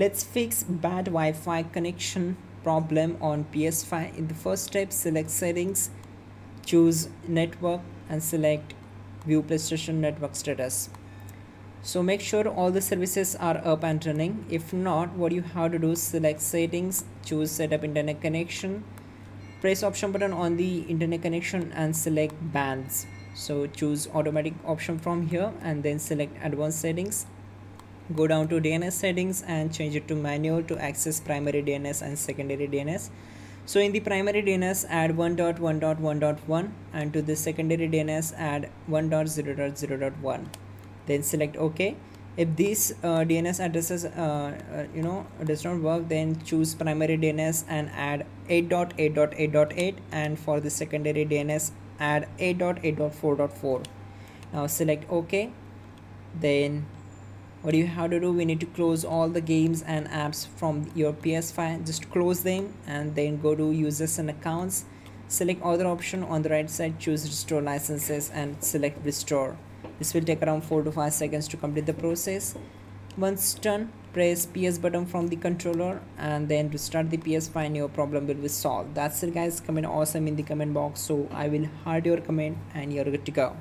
let's fix bad wi-fi connection problem on ps5 in the first step select settings choose network and select view playstation network status. So make sure all the services are up and running. If not what you have to do is select settings choose setup internet connection press option button on the internet connection and select bands. So choose automatic option from here and then select advanced settings go down to DNS settings and change it to manual to access primary DNS and secondary DNS so in the primary DNS add 1.1.1.1 and to the secondary DNS add 1.0.0.1 then select ok. If these uh, DNS addresses uh, uh, you know does not work then choose primary DNS and add 8.8.8.8 and for the secondary DNS add 8.8.4.4 now select ok. Then what you have to do? We need to close all the games and apps from your ps5 just close them and then go to users and accounts. Select other option on the right side. Choose restore licenses and select restore. This will take around 4 to 5 seconds to complete the process. Once done press ps button from the controller and then restart the ps5 and your problem will be solved. That's it guys. Comment awesome in the comment box so i will heart your comment and you're good to go